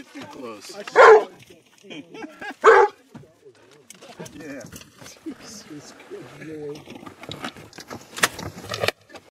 Get too close. yeah. Jesus, good Lord.